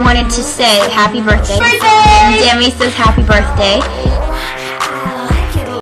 wanted to say happy birthday. birthday. Sammy says happy birthday.